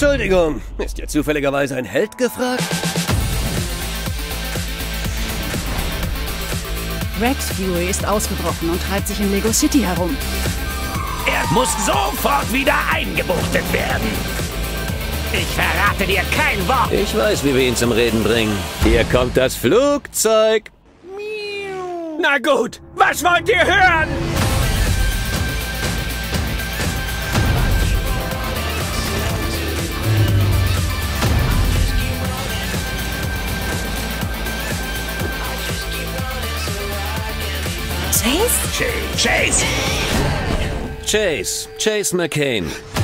Entschuldigung, ist hier zufälligerweise ein Held gefragt? Rex Fury ist ausgebrochen und treibt sich in Lego City herum. Er muss sofort wieder eingebuchtet werden. Ich verrate dir kein Wort. Ich weiß, wie wir ihn zum Reden bringen. Hier kommt das Flugzeug. Na gut, was wollt ihr hören? Chase? Chase! Chase, Chase McCain.